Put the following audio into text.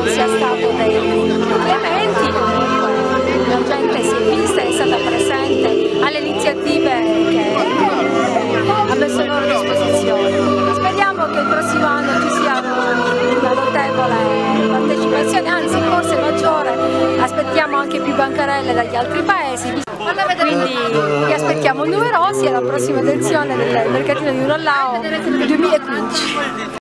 non sia stato dei cambiamenti, comunque la gente si è vista, è stata presente alle iniziative che ha messo loro a disposizione. Speriamo che il prossimo anno ci sia una notevole partecipazione, anzi forse maggiore, aspettiamo anche più bancarelle dagli altri paesi. Quindi vi aspettiamo numerosi alla prossima edizione del mercatino di Urallao 2015.